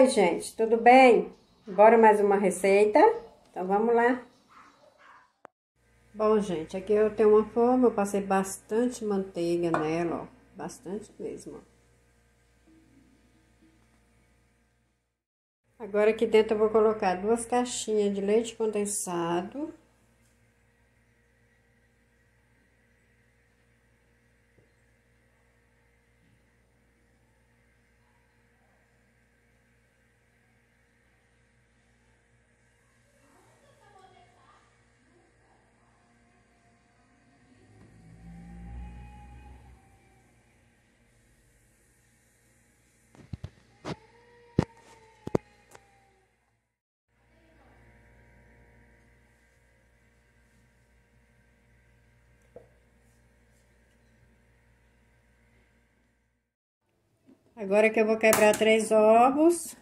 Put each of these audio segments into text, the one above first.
Oi, gente, tudo bem? Bora mais uma receita? Então vamos lá. Bom, gente, aqui eu tenho uma forma, eu passei bastante manteiga nela, ó, bastante mesmo. Agora aqui dentro eu vou colocar duas caixinhas de leite condensado. Agora que eu vou quebrar três ovos.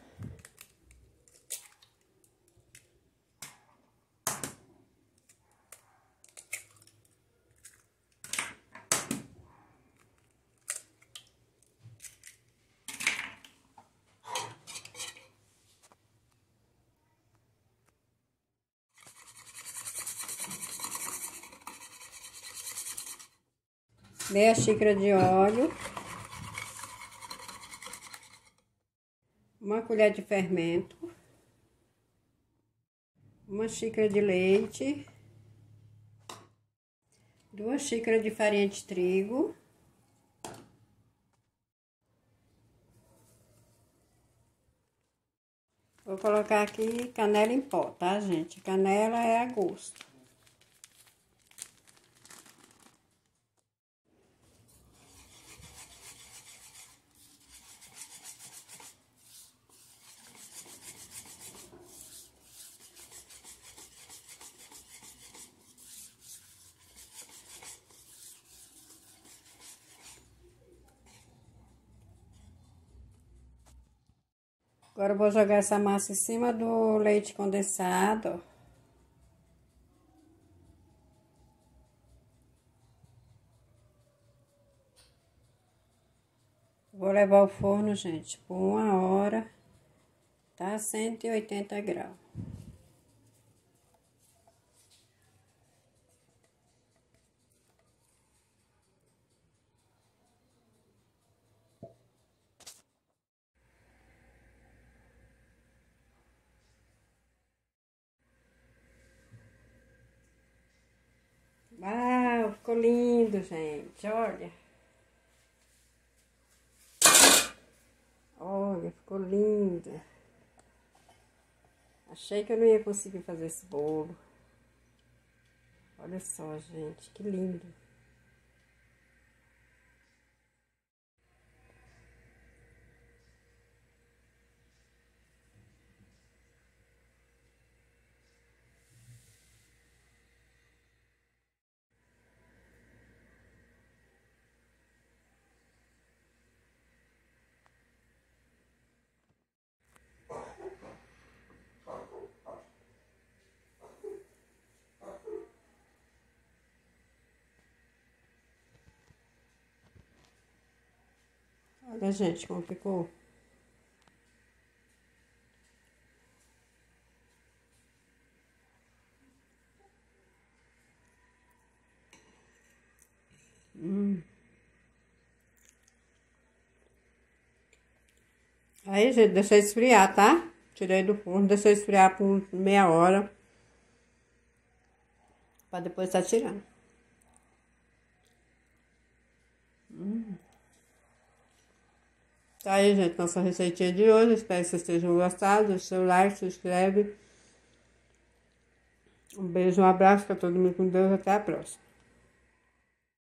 Meia xícara de óleo. Uma colher de fermento, uma xícara de leite, duas xícaras de farinha de trigo, Vou colocar aqui canela em pó, tá, gente? Canela é a gosto. Agora vou jogar essa massa em cima do leite condensado. Vou levar ao forno, gente, por uma hora, tá? 180 graus. Uau, ficou lindo, gente. Olha. Olha, ficou lindo. Achei que eu não ia conseguir fazer esse bolo. Olha só, gente, que lindo. Olha, gente, como ficou. Hum. Aí, gente, deixei esfriar, tá? Tirei do forno, deixei esfriar por meia hora. Pra depois tá tirando. Hum. Tá aí, gente, nossa receitinha de hoje. Espero que vocês tenham gostado. Deixe seu like, se inscreve. Um beijo, um abraço para todo mundo com Deus. Até a próxima.